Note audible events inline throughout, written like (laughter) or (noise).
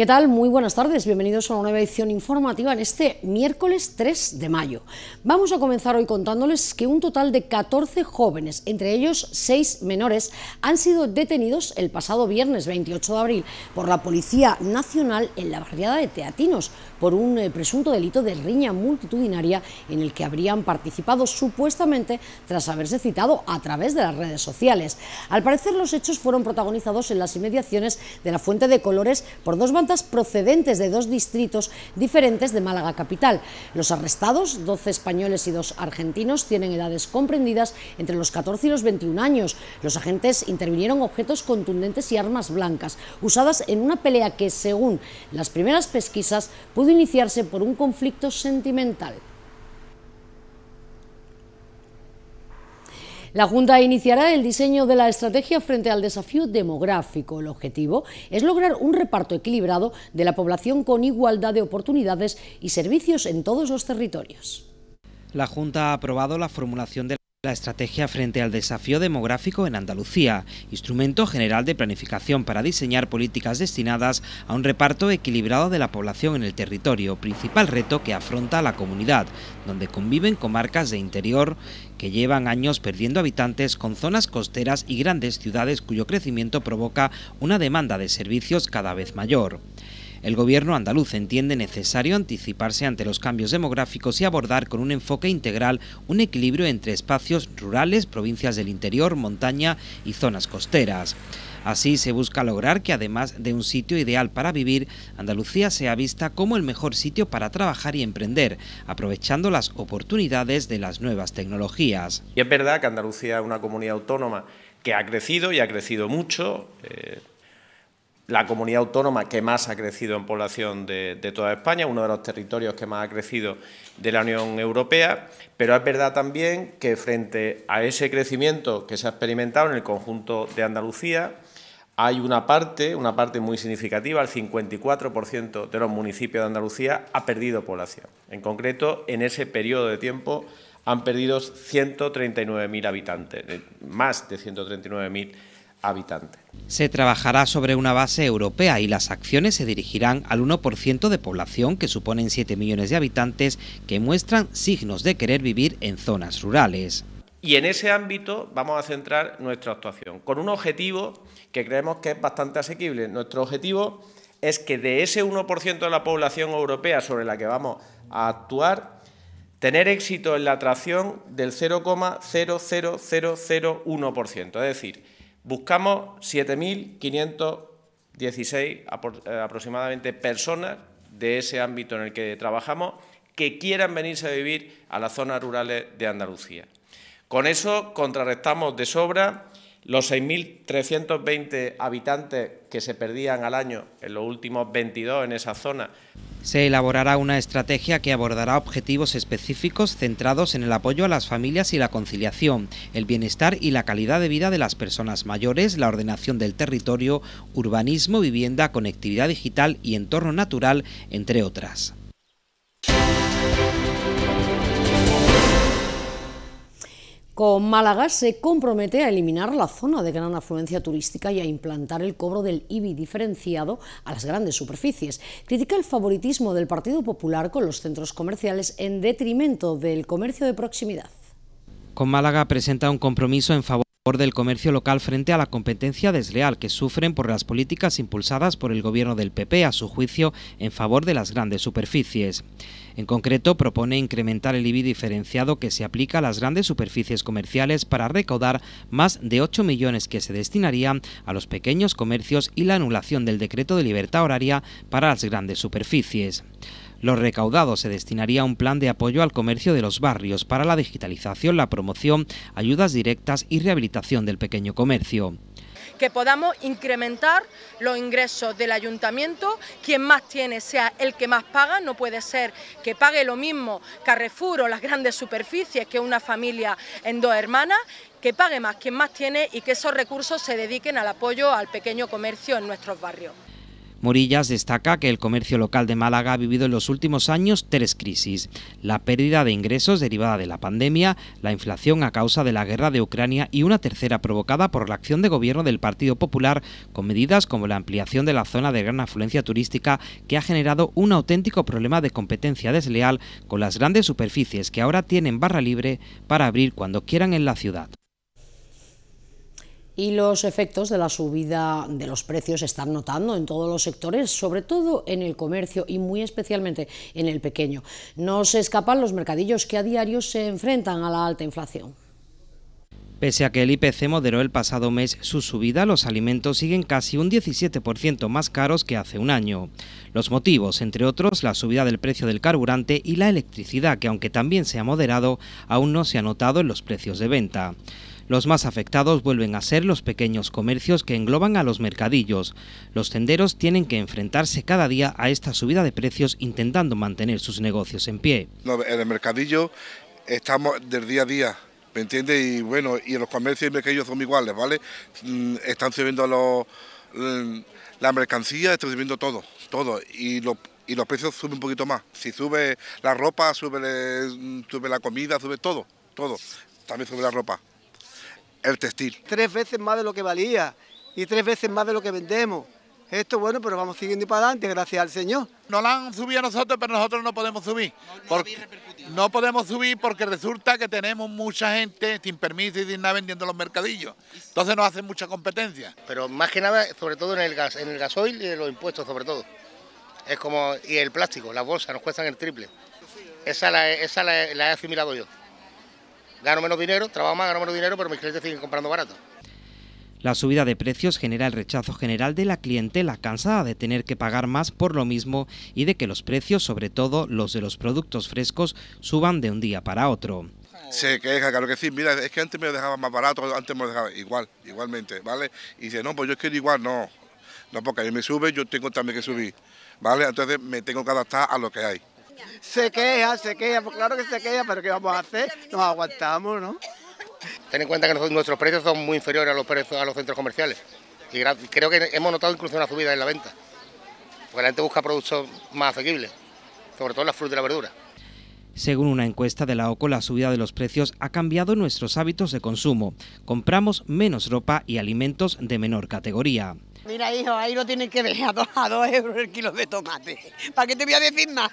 ¿Qué tal? Muy buenas tardes, bienvenidos a una nueva edición informativa en este miércoles 3 de mayo. Vamos a comenzar hoy contándoles que un total de 14 jóvenes, entre ellos 6 menores, han sido detenidos el pasado viernes 28 de abril por la Policía Nacional en la barriada de Teatinos por un eh, presunto delito de riña multitudinaria en el que habrían participado supuestamente tras haberse citado a través de las redes sociales. Al parecer los hechos fueron protagonizados en las inmediaciones de la Fuente de Colores por dos bandas procedentes de dos distritos diferentes de Málaga capital. Los arrestados, 12 españoles y dos argentinos, tienen edades comprendidas entre los 14 y los 21 años. Los agentes intervinieron objetos contundentes y armas blancas, usadas en una pelea que, según las primeras pesquisas, pudo iniciarse por un conflicto sentimental. La Junta iniciará el diseño de la estrategia frente al desafío demográfico. El objetivo es lograr un reparto equilibrado de la población con igualdad de oportunidades y servicios en todos los territorios. La Junta ha aprobado la formulación de la estrategia frente al desafío demográfico en Andalucía, instrumento general de planificación para diseñar políticas destinadas a un reparto equilibrado de la población en el territorio, principal reto que afronta la comunidad, donde conviven comarcas de interior que llevan años perdiendo habitantes con zonas costeras y grandes ciudades cuyo crecimiento provoca una demanda de servicios cada vez mayor. El gobierno andaluz entiende necesario anticiparse ante los cambios demográficos y abordar con un enfoque integral un equilibrio entre espacios rurales, provincias del interior, montaña y zonas costeras. Así se busca lograr que además de un sitio ideal para vivir, Andalucía sea vista como el mejor sitio para trabajar y emprender, aprovechando las oportunidades de las nuevas tecnologías. Y es verdad que Andalucía es una comunidad autónoma que ha crecido y ha crecido mucho. Eh, la comunidad autónoma que más ha crecido en población de, toda España, uno de los territorios que más ha crecido de la Unión Europea, pero es verdad también que frente a ese crecimiento que se ha experimentado en el conjunto de Andalucía, hay una parte, una parte muy significativa, el 54% de los municipios de Andalucía ha perdido población. En concreto, en ese periodo de tiempo han perdido 139.000 habitantes, más de 139.000 habitantes. Se trabajará sobre una base europea y las acciones se dirigirán al 1% de población, que suponen 7 millones de habitantes, que muestran signos de querer vivir en zonas rurales. Y en ese ámbito vamos a centrar nuestra actuación, con un objetivo que creemos que es bastante asequible. Nuestro objetivo es que de ese 1% de la población europea sobre la que vamos a actuar, tener éxito en la atracción del 0,00001%, es decir, Buscamos 7.516 eh, aproximadamente personas de ese ámbito en el que trabajamos que quieran venirse a vivir a las zonas rurales de Andalucía. Con eso contrarrestamos de sobra los 6.320 habitantes que se perdían al año en los últimos 22 en esa zona se elaborará una estrategia que abordará objetivos específicos centrados en el apoyo a las familias y la conciliación, el bienestar y la calidad de vida de las personas mayores, la ordenación del territorio, urbanismo, vivienda, conectividad digital y entorno natural, entre otras. Con Málaga se compromete a eliminar la zona de gran afluencia turística y a implantar el cobro del IBI diferenciado a las grandes superficies. Critica el favoritismo del Partido Popular con los centros comerciales en detrimento del comercio de proximidad. Con Málaga presenta un compromiso en favor del comercio local frente a la competencia desleal que sufren por las políticas impulsadas por el gobierno del PP, a su juicio, en favor de las grandes superficies. En concreto, propone incrementar el IBI diferenciado que se aplica a las grandes superficies comerciales para recaudar más de 8 millones que se destinarían a los pequeños comercios y la anulación del decreto de libertad horaria para las grandes superficies. Lo recaudado se destinaría a un plan de apoyo al comercio de los barrios para la digitalización, la promoción, ayudas directas y rehabilitación del pequeño comercio. Que podamos incrementar los ingresos del ayuntamiento, quien más tiene sea el que más paga, no puede ser que pague lo mismo Carrefour o las grandes superficies que una familia en dos hermanas, que pague más quien más tiene y que esos recursos se dediquen al apoyo al pequeño comercio en nuestros barrios. Morillas destaca que el comercio local de Málaga ha vivido en los últimos años tres crisis. La pérdida de ingresos derivada de la pandemia, la inflación a causa de la guerra de Ucrania y una tercera provocada por la acción de gobierno del Partido Popular con medidas como la ampliación de la zona de gran afluencia turística que ha generado un auténtico problema de competencia desleal con las grandes superficies que ahora tienen barra libre para abrir cuando quieran en la ciudad y los efectos de la subida de los precios se están notando en todos los sectores, sobre todo en el comercio y muy especialmente en el pequeño. No se escapan los mercadillos que a diario se enfrentan a la alta inflación. Pese a que el IPC moderó el pasado mes su subida, los alimentos siguen casi un 17% más caros que hace un año. Los motivos, entre otros, la subida del precio del carburante y la electricidad, que aunque también se ha moderado, aún no se ha notado en los precios de venta. Los más afectados vuelven a ser los pequeños comercios que engloban a los mercadillos. Los tenderos tienen que enfrentarse cada día a esta subida de precios intentando mantener sus negocios en pie. en el mercadillo estamos del día a día, ¿me entiendes? Y bueno, y los comercios mercadillos son iguales, ¿vale? Mm, están subiendo los, mm, la mercancía, están subiendo todo, todo. Y y los precios suben un poquito más. Si sube la ropa, sube, sube la comida, sube todo, todo. También sube la ropa el textil. Tres veces más de lo que valía y tres veces más de lo que vendemos. Esto bueno, pero vamos siguiendo para adelante, gracias al Señor. Nos la han subido a nosotros, pero nosotros no podemos subir. No, podemos subir porque resulta que tenemos mucha gente sin permiso y sin nada vendiendo los mercadillos. Entonces nos hacen mucha competencia. Pero más que nada, sobre todo en el gas, en el gasoil y en los impuestos sobre todo. Es como, y el plástico, las bolsas nos cuestan el triple. Esa la, esa la he asimilado yo gano menos dinero, trabajo más, gano menos dinero, pero mis clientes siguen comprando barato. La subida de precios genera el rechazo general de la clientela, cansada de tener que pagar más por lo mismo y de que los precios, sobre todo los de los productos frescos, suban de un día para otro. Se queja, claro que sí, mira, es que antes me lo dejaba más barato, antes me lo dejaba igual, igualmente, ¿vale? Y dice, no, pues yo quiero igual, no, no, porque a mí me sube, yo tengo también que subir, ¿vale? Entonces me tengo que adaptar a lo que hay. Se queja, se queja, pues claro que se queja, pero ¿qué vamos a hacer? Nos aguantamos, ¿no? Ten en cuenta que nuestros precios son muy inferiores a los precios a los centros comerciales. Y creo que hemos notado incluso una subida en la venta. Porque la gente busca productos más asequibles, sobre todo la fruta y la verdura. Según una encuesta de la OCO, la subida de los precios ha cambiado nuestros hábitos de consumo. Compramos menos ropa y alimentos de menor categoría. Mira, hijo, ahí lo tienen que ver (laughs) a dos, euros el kilo de tomate. ¿Para qué te voy a decir más?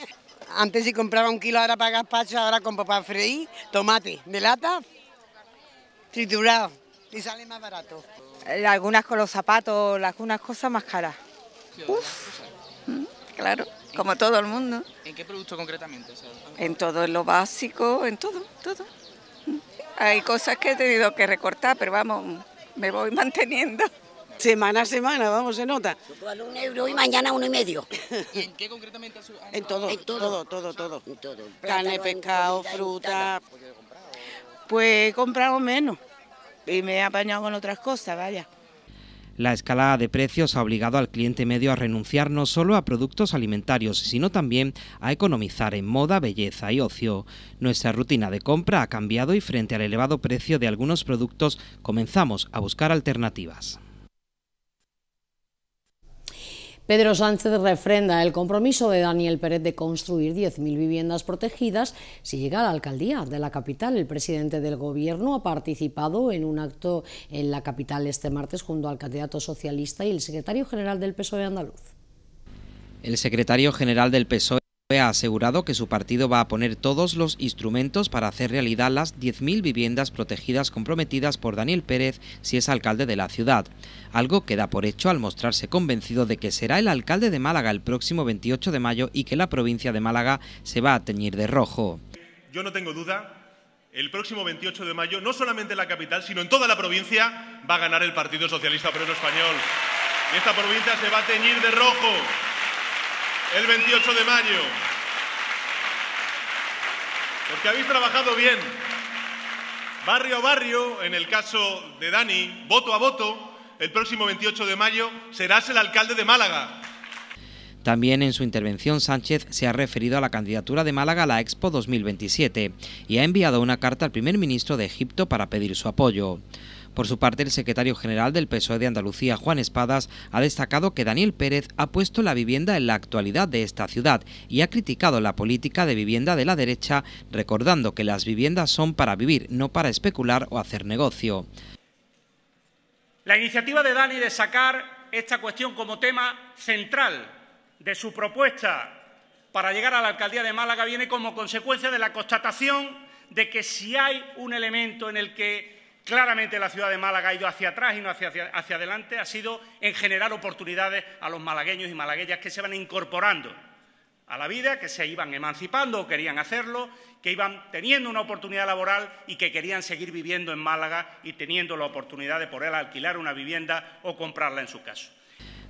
(laughs) Antes si compraba un kilo era para gazpacho, ahora compro para freír tomate de lata, triturado, y sale más barato. Eh, algunas con los zapatos, algunas cosas más caras. Uf, mm, claro, como todo el mundo. ¿En qué producto concretamente? En todo, en lo básico, en todo, todo. Mm. Hay cosas que he tenido que recortar, pero vamos, me voy (laughs) manteniendo. Semana a semana, vamos, se nota. un euro y mañana uno y medio. (laughs) ¿Y en qué concretamente? En todo, en todo, todo, todo, todo. Carne, pescado, fruta. Pues he comprado menos y me he apañado con otras cosas, vaya. La escalada de precios ha obligado al cliente medio a renunciar no solo a productos alimentarios, sino también a economizar en moda, belleza y ocio. Nuestra rutina de compra ha cambiado y frente al elevado precio de algunos productos comenzamos a buscar alternativas. Pedro Sánchez refrenda el compromiso de Daniel Pérez de construir 10.000 viviendas protegidas si llega a la alcaldía de la capital. El presidente del Gobierno ha participado en un acto en la capital este martes junto al candidato socialista y el secretario general del PSOE andaluz. El secretario general del PSOE ha asegurado que su partido va a poner todos los instrumentos para hacer realidad las 10.000 viviendas protegidas comprometidas por Daniel Pérez si es alcalde de la ciudad, algo que da por hecho al mostrarse convencido de que será el alcalde de Málaga el próximo 28 de mayo y que la provincia de Málaga se va a teñir de rojo. Yo no tengo duda, el próximo 28 de mayo, no solamente en la capital, sino en toda la provincia, va a ganar el Partido Socialista Obrero Español. Y esta provincia se va a teñir de rojo el 28 de mayo. Porque habéis trabajado bien. Barrio a barrio, en el caso de Dani, voto a voto, el próximo 28 de mayo serás el alcalde de Málaga. También en su intervención Sánchez se ha referido a la candidatura de Málaga a la Expo 2027 y ha enviado una carta al primer ministro de Egipto para pedir su apoyo. Por su parte, el secretario general del PSOE de Andalucía, Juan Espadas, ha destacado que Daniel Pérez ha puesto la vivienda en la actualidad de esta ciudad y ha criticado la política de vivienda de la derecha, recordando que las viviendas son para vivir, no para especular o hacer negocio. La iniciativa de Dani de sacar esta cuestión como tema central de su propuesta para llegar a la alcaldía de Málaga viene como consecuencia de la constatación de que si hay un elemento en el que claramente la ciudad de Málaga ha ido hacia atrás y no hacia, adelante, ha sido en generar oportunidades a los malagueños y malagueñas que se van incorporando a la vida, que se iban emancipando o querían hacerlo, que iban teniendo una oportunidad laboral y que querían seguir viviendo en Málaga y teniendo la oportunidad de poder alquilar una vivienda o comprarla en su caso.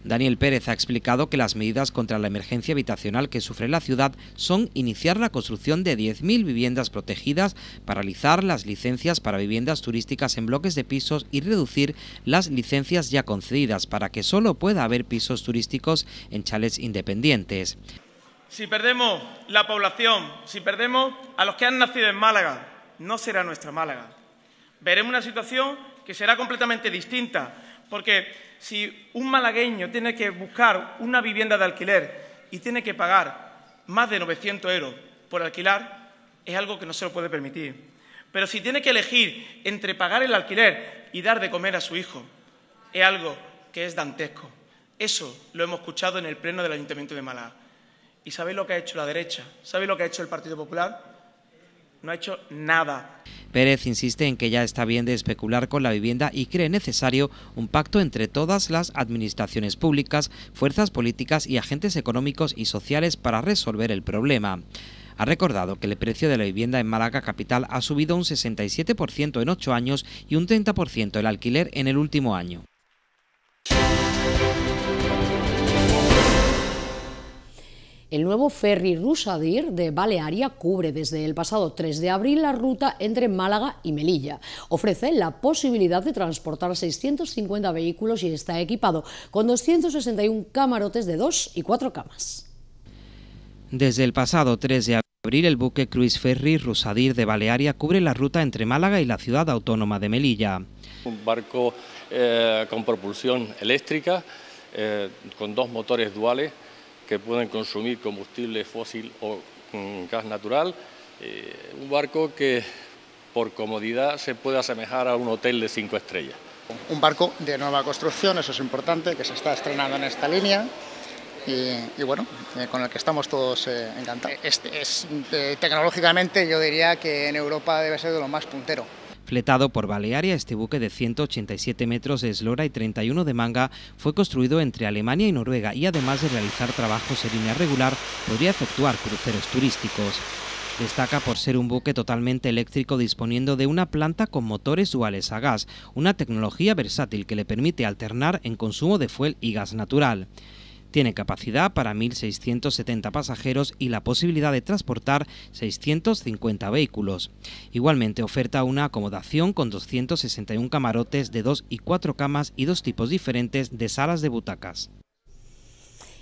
Daniel Pérez ha explicado que las medidas contra la emergencia habitacional que sufre la ciudad son iniciar la construcción de 10.000 viviendas protegidas, paralizar las licencias para viviendas turísticas en bloques de pisos y reducir las licencias ya concedidas para que solo pueda haber pisos turísticos en chales independientes. Si perdemos la población, si perdemos a los que han nacido en Málaga, no será nuestra Málaga. Veremos una situación que será completamente distinta, porque si un malagueño tiene que buscar una vivienda de alquiler y tiene que pagar más de 900 euros por alquilar, es algo que no se lo puede permitir. Pero si tiene que elegir entre pagar el alquiler y dar de comer a su hijo, es algo que es dantesco. Eso lo hemos escuchado en el Pleno del Ayuntamiento de Málaga. ¿Y sabéis lo que ha hecho la derecha? ¿Sabéis lo que ha hecho el Partido Popular? No ha hecho nada. Pérez insiste en que ya está bien de especular con la vivienda y cree necesario un pacto entre todas las administraciones públicas, fuerzas políticas y agentes económicos y sociales para resolver el problema. Ha recordado que el precio de la vivienda en Málaga capital ha subido un 67% en ocho años y un 30% el alquiler en el último año. El nuevo ferry Rusadir de Balearia cubre desde el pasado 3 de abril la ruta entre Málaga y Melilla. Ofrece la posibilidad de transportar 650 vehículos y está equipado con 261 camarotes de 2 y 4 camas. Desde el pasado 3 de abril, el buque Cruise Ferry Rusadir de Balearia cubre la ruta entre Málaga y la ciudad autónoma de Melilla. Un barco eh, con propulsión eléctrica, eh, con dos motores duales que pueden consumir combustible fósil o mm, gas natural. Eh, un barco que por comodidad se puede asemejar a un hotel de cinco estrellas. Un barco de nueva construcción, eso es importante, que se está estrenando en esta línea. Y, bueno, eh, con el que estamos todos eh, encantados. Este es, tecnológicamente yo diría que en Europa debe ser de lo más puntero. Fletado por Balearia, este buque de 187 metros de eslora y 31 de manga fue construido entre Alemania y Noruega y además de realizar trabajos en línea regular, podría efectuar cruceros turísticos. Destaca por ser un buque totalmente eléctrico disponiendo de una planta con motores duales a gas, una tecnología versátil que le permite alternar en consumo de fuel y gas natural. Tiene capacidad para 1.670 pasajeros y la posibilidad de transportar 650 vehículos. Igualmente oferta una acomodación con 261 camarotes de 2 y 4 camas y dos tipos diferentes de salas de butacas.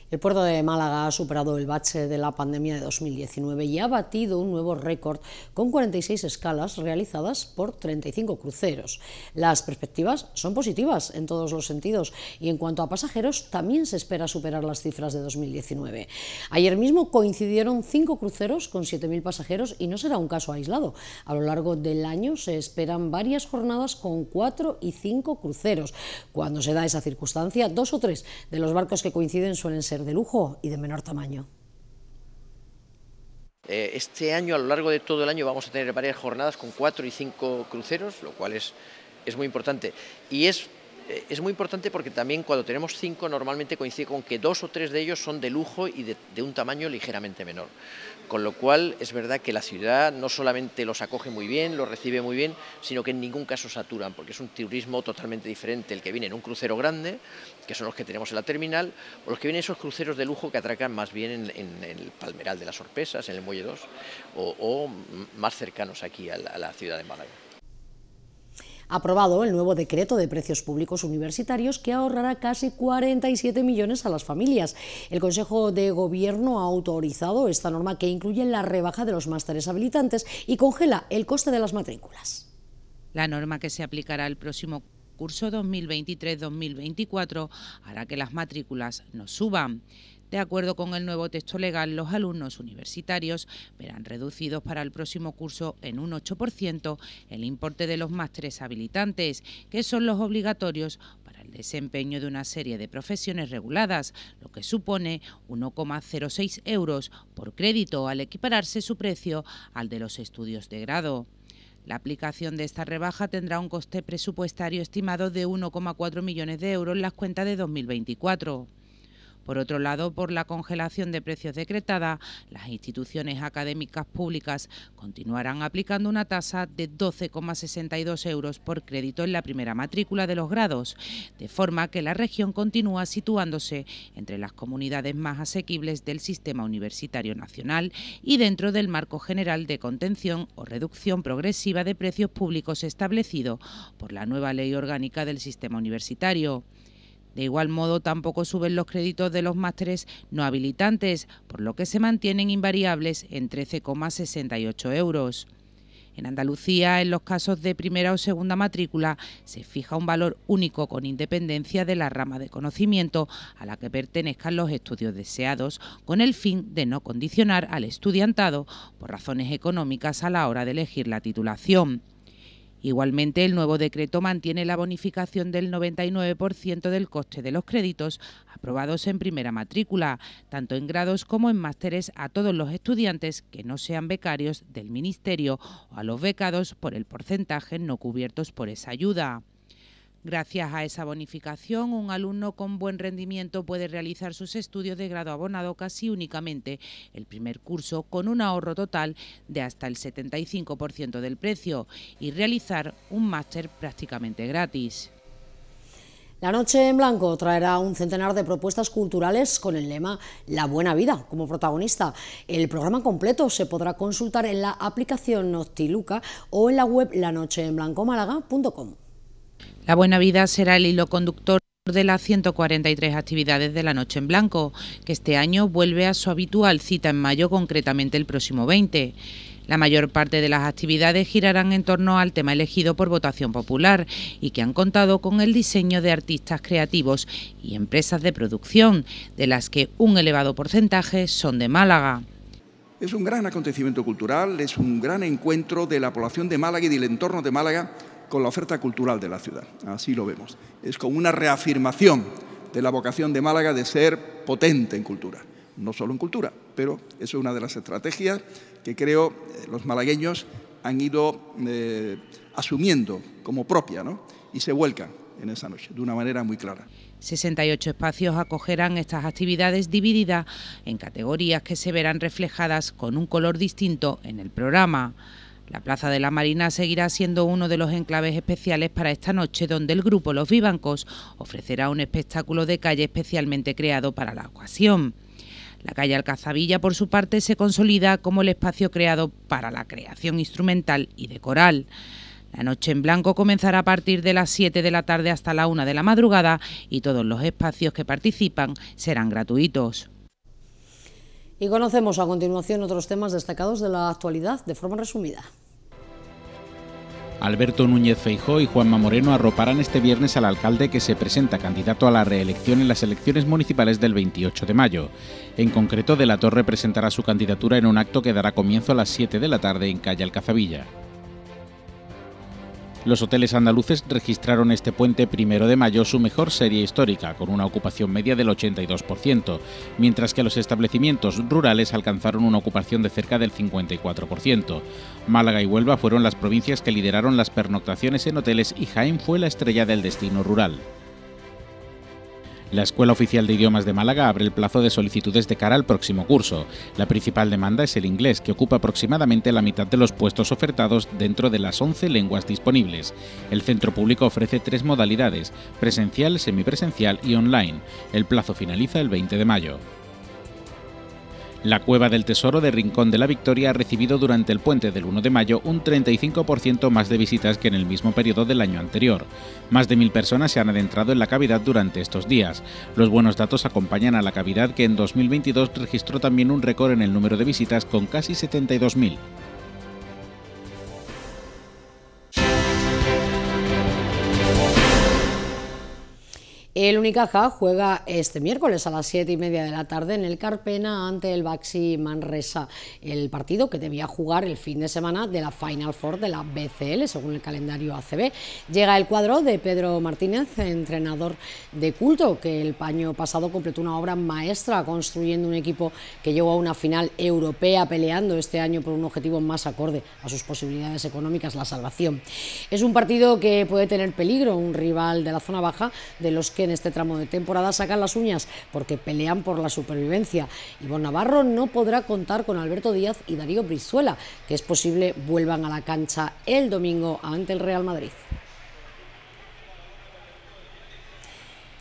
El puerto de Málaga ha superado el bache de la pandemia de 2019 y ha batido un nuevo récord con 46 escalas realizadas por 35 cruceros. Las perspectivas son positivas en todos los sentidos y en cuanto a pasajeros también se espera superar las cifras de 2019. Ayer mismo coincidieron cinco cruceros con 7.000 pasajeros y no será un caso aislado. A lo largo del año se esperan varias jornadas con cuatro y cinco cruceros. Cuando se da esa circunstancia, dos o tres de los barcos que coinciden suelen ser de lujo y de menor tamaño. Eh, este año, a lo largo de todo el año, vamos a tener varias jornadas con cuatro y cinco cruceros, lo cual es, es muy importante. Y es es muy importante porque también cuando tenemos cinco normalmente coincide con que dos o tres de ellos son de lujo y de, un tamaño ligeramente menor. Con lo cual es verdad que la ciudad no solamente los acoge muy bien, los recibe muy bien, sino que en ningún caso saturan, porque es un turismo totalmente diferente el que viene en un crucero grande, que son los que tenemos en la terminal, o los que vienen esos cruceros de lujo que atracan más bien en, el Palmeral de las Sorpresas, en el Muelle 2, o, más cercanos aquí a la ciudad de Málaga aprobado el nuevo decreto de precios públicos universitarios que ahorrará casi 47 millones a las familias. El Consejo de Gobierno ha autorizado esta norma que incluye la rebaja de los másteres habilitantes y congela el coste de las matrículas. La norma que se aplicará el próximo curso 2023-2024 hará que las matrículas no suban. De acuerdo con el nuevo texto legal, los alumnos universitarios verán reducidos para el próximo curso en un 8% el importe de los másteres habilitantes, que son los obligatorios para el desempeño de una serie de profesiones reguladas, lo que supone 1,06 euros por crédito al equipararse su precio al de los estudios de grado. La aplicación de esta rebaja tendrá un coste presupuestario estimado de 1,4 millones de euros en las cuentas de 2024. Por otro lado, por la congelación de precios decretada, las instituciones académicas públicas continuarán aplicando una tasa de 12,62 euros por crédito en la primera matrícula de los grados, de forma que la región continúa situándose entre las comunidades más asequibles del sistema universitario nacional y dentro del marco general de contención o reducción progresiva de precios públicos establecido por la nueva ley orgánica del sistema universitario. De igual modo, tampoco suben los créditos de los másteres no habilitantes, por lo que se mantienen invariables en 13,68 euros. En Andalucía, en los casos de primera o segunda matrícula, se fija un valor único con independencia de la rama de conocimiento a la que pertenezcan los estudios deseados, con el fin de no condicionar al estudiantado por razones económicas a la hora de elegir la titulación. Igualmente, el nuevo decreto mantiene la bonificación del 99% del coste de los créditos aprobados en primera matrícula, tanto en grados como en másteres a todos los estudiantes que no sean becarios del Ministerio o a los becados por el porcentaje no cubiertos por esa ayuda. Gracias a esa bonificación, un alumno con buen rendimiento puede realizar sus estudios de grado abonado casi únicamente el primer curso con un ahorro total de hasta el 75% del precio y realizar un máster prácticamente gratis. La Noche en Blanco traerá un centenar de propuestas culturales con el lema La Buena Vida como protagonista. El programa completo se podrá consultar en la aplicación Noctiluca o en la web lanocheenblancomálaga.com. La buena vida será el hilo conductor de las 143 actividades de la Noche en Blanco, que este año vuelve a su habitual cita en mayo, concretamente el próximo 20. La mayor parte de las actividades girarán en torno al tema elegido por votación popular y que han contado con el diseño de artistas creativos y empresas de producción, de las que un elevado porcentaje son de Málaga. Es un gran acontecimiento cultural, es un gran encuentro de la población de Málaga y del entorno de Málaga con la oferta cultural de la ciudad. Así lo vemos. Es como una reafirmación de la vocación de Málaga de ser potente en cultura. No solo en cultura, pero eso es una de las estrategias que creo eh, los malagueños han ido eh, asumiendo como propia ¿no? y se vuelcan en esa noche de una manera muy clara. 68 espacios acogerán estas actividades divididas en categorías que se verán reflejadas con un color distinto en el programa. La Plaza de la Marina seguirá siendo uno de los enclaves especiales para esta noche, donde el grupo Los Vivancos ofrecerá un espectáculo de calle especialmente creado para la ocasión. La calle Alcazavilla, por su parte, se consolida como el espacio creado para la creación instrumental y de coral. La noche en blanco comenzará a partir de las 7 de la tarde hasta la 1 de la madrugada y todos los espacios que participan serán gratuitos. Y conocemos a continuación otros temas destacados de la actualidad de forma resumida. Alberto Núñez Feijó y Juanma Moreno arroparán este viernes al alcalde que se presenta candidato a la reelección en las elecciones municipales del 28 de mayo. En concreto, De la Torre presentará su candidatura en un acto que dará comienzo a las 7 de la tarde en calle Alcazavilla. Los hoteles andaluces registraron este puente primero de mayo su mejor serie histórica, con una ocupación media del 82%, mientras que los establecimientos rurales alcanzaron una ocupación de cerca del 54%. Málaga y Huelva fueron las provincias que lideraron las pernoctaciones en hoteles y Jaén fue la estrella del destino rural. La Escuela Oficial de Idiomas de Málaga abre el plazo de solicitudes de cara al próximo curso. La principal demanda es el inglés, que ocupa aproximadamente la mitad de los puestos ofertados dentro de las 11 lenguas disponibles. El centro público ofrece tres modalidades, presencial, semipresencial y online. El plazo finaliza el 20 de mayo. La Cueva del Tesoro de Rincón de la Victoria ha recibido durante el puente del 1 de mayo un 35% más de visitas que en el mismo periodo del año anterior. Más de mil personas se han adentrado en la cavidad durante estos días. Los buenos datos acompañan a la cavidad que en 2022 registró también un récord en el número de visitas con casi 72.000. El Unicaja juega este miércoles a las 7 y media de la tarde en el Carpena ante el Baxi Manresa, el partido que debía jugar el fin de semana de la Final Four de la BCL, según el calendario ACB. Llega el cuadro de Pedro Martínez, entrenador de culto, que el año pasado completó una obra maestra construyendo un equipo que llegó a una final europea, peleando este año por un objetivo más acorde a sus posibilidades económicas, la salvación. Es un partido que puede tener peligro, un rival de la zona baja, de los que en este tramo de temporada sacan las uñas porque pelean por la supervivencia. Ivonne Navarro no podrá contar con Alberto Díaz y Darío Brizuela, que es posible vuelvan a la cancha el domingo ante el Real Madrid.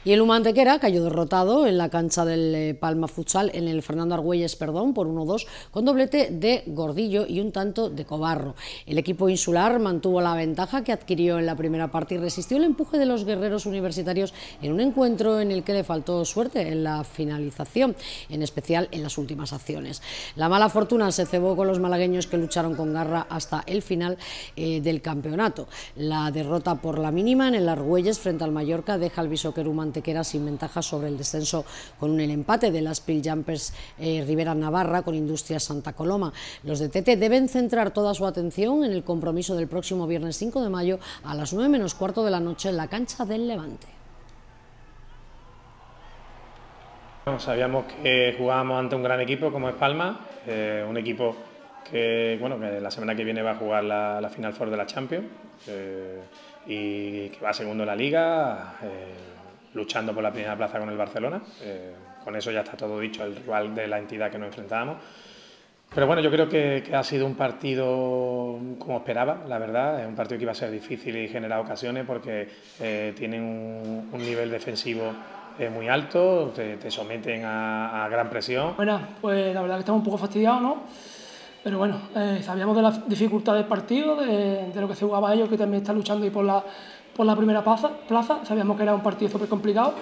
Y el Humantequera cayó derrotado en la cancha del eh, Palma Futsal, en el Fernando Argüelles, perdón, por 1-2, con doblete de Gordillo y un tanto de Cobarro. El equipo insular mantuvo la ventaja que adquirió en la primera parte y resistió el empuje de los guerreros universitarios en un encuentro en el que le faltó suerte en la finalización, en especial en las últimas acciones. La mala fortuna se cebó con los malagueños que lucharon con garra hasta el final eh, del campeonato. La derrota por la mínima en el Argüelles frente al Mallorca deja al Bishoker Antequera sin ventaja sobre el descenso con el empate de las Pil Jumpers eh, Rivera Navarra con Industrias Santa Coloma. Los de Tete deben centrar toda su atención en el compromiso del próximo viernes 5 de mayo a las 9 menos cuarto de la noche en la cancha del Levante. sabíamos que jugábamos ante un gran equipo como es Palma, eh, un equipo que, bueno, que la semana que viene va a jugar la, Final Four de la Champions eh, y que va segundo en la liga luchando por la primera plaza con el Barcelona. Eh, con eso ya está todo dicho, el rival de la entidad que nos enfrentábamos. Pero bueno, yo creo que, ha sido un partido como esperaba, la verdad. Es un partido que iba a ser difícil y generar ocasiones porque eh, tienen un, nivel defensivo eh, muy alto, te, someten a, gran presión. Bueno, pues la verdad que estamos un poco fastidiados, ¿no? Pero bueno, sabíamos de la dificultad del partido, de, de, lo que se jugaba ellos, que también están luchando y por la, por la primera plaza, sabíamos que era un partido súper complicado.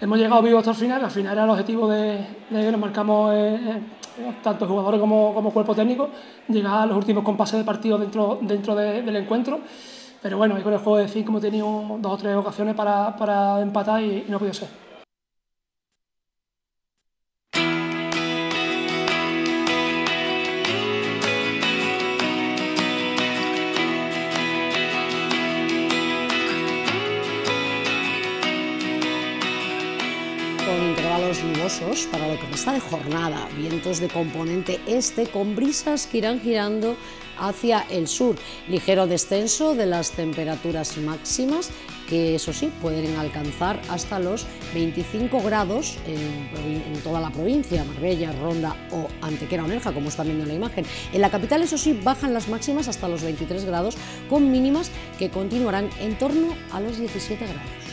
Hemos llegado vivos hasta el final, al final era el objetivo de, que nos marcamos eh, eh, tanto jugadores como, como, cuerpo técnico, llegar a los últimos compases de partido dentro, dentro del encuentro. Pero bueno, ahí con el juego de 5 hemos tenido dos o tres ocasiones para, para empatar y, y no ha podido ser. De jornada, vientos de componente este con brisas que irán girando hacia el sur, ligero descenso de las temperaturas máximas que eso sí pueden alcanzar hasta los 25 grados en, toda la provincia, Marbella, Ronda o Antequera o Nerja, como están viendo en la imagen. En la capital eso sí bajan las máximas hasta los 23 grados con mínimas que continuarán en torno a los 17 grados.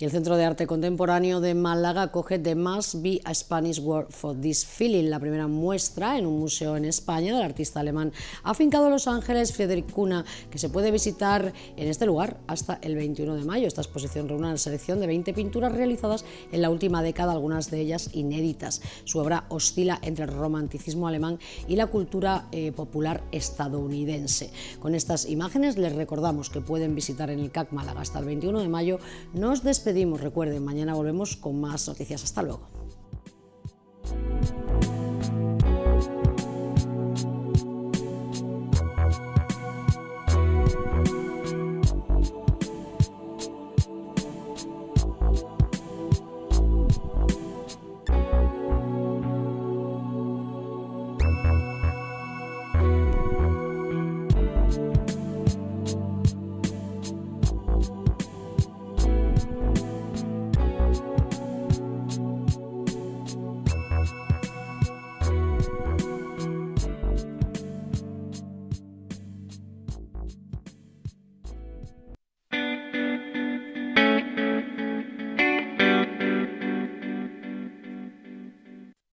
Y el Centro de Arte Contemporáneo de Málaga acoge The Must Be a Spanish Word for This Feeling, la primera muestra en un museo en España del artista alemán afincado en Los Ángeles, Friedrich Kuna, que se puede visitar en este lugar hasta el 21 de mayo. Esta exposición reúne una selección de 20 pinturas realizadas en la última década, algunas de ellas inéditas. Su obra oscila entre el romanticismo alemán y la cultura eh, popular estadounidense. Con estas imágenes les recordamos que pueden visitar en el CAC Málaga hasta el 21 de mayo. Nos despedimos, recuerden, mañana volvemos con más noticias. Hasta luego.